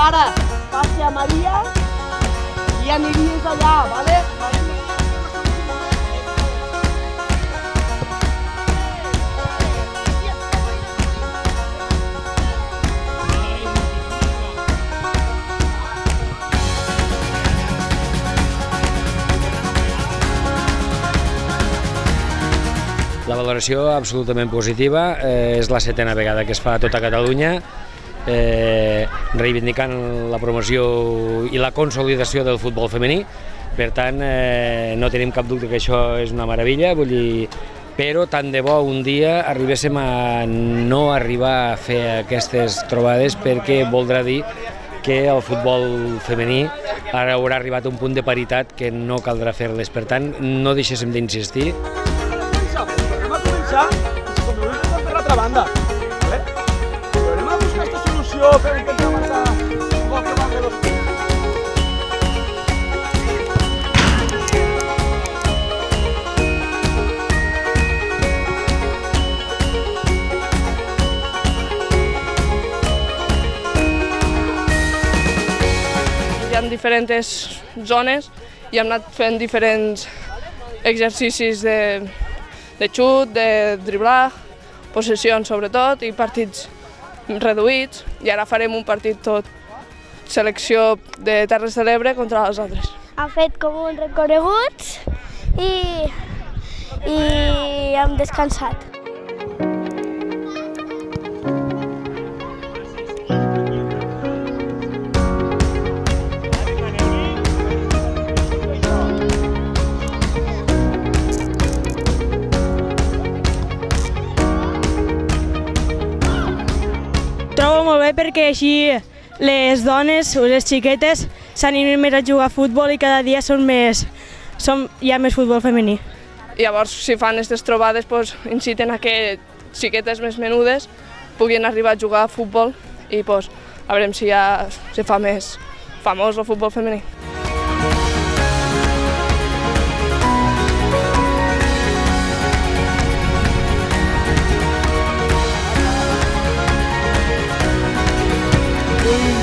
ara passi a Maria i aniries allà, vale? La valoració absolutament positiva, eh, és la setena vegada que es fa a tota Catalunya, eh, reivindicant la promoció i la consolidació del futbol femení. Per tant, eh, no tenim cap dubte que això és una meravella, vull dir, però tant de bo un dia arribéssim a no arribar a fer aquestes trobades perquè voldrà dir que el futbol femení ara haurà arribat a un punt de paritat que no caldrà fer-les. Per tant, no deixéssim d'insistir. Tornem a començar i si continuem que Hi ha diferents zones i hem anat fent diferents exercicis de, de xut, de driblar, possessions sobretot i partits reduïts i ara farem un partit tot selecció de Terres de l'Ebre contra les altres. Ha fet com un recorregut i, i hem descansat. Molt bé perquè així les dones o les xiquetes s'animen més a jugar a futbol i cada dia són més, són, hi ha més futbol femení. Llavors, si fan aquestes trobades, doncs, inciten a que xiquetes més menudes puguin arribar a jugar a futbol i doncs, a veure si ja se fa més famós el futbol femení. you